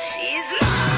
She's right.